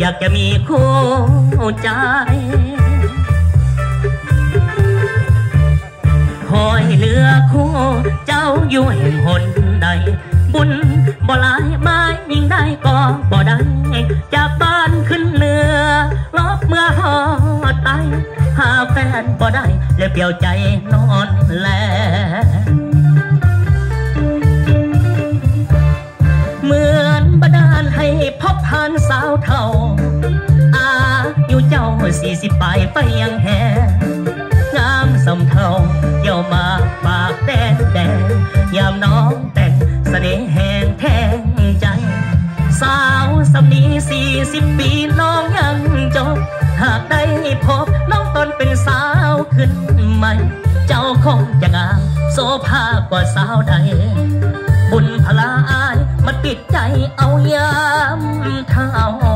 อยากจะมีคู่ใจคอยเหลือคู่เจ้าอยู่แห่งหนใด บุญบ่หลายไม้ยิ่งได้ก็บ่ได้ จากบ้านขึ้นเรือลบเมื่อหอดไตหาแฟนบ่ได้เลยเปลี่ยวใจนอนแลเหมือนบดาลให้พบผ่านสาวเท่า สี่สิบปลายไปยังแหงามสำเทาเยี่ยวมาปากแดงแดงยามน้องแต่งเสน่ห์แหงแทงใจ สาวสำนีสี่สิบปีน้องยังจบ หากได้พบน้องตอนเป็นสาวขึ้นใหม่เจ้าคงจะงามโซภากว่าสาวใดบุญพลาอายมันปิดใจเอายามเท่า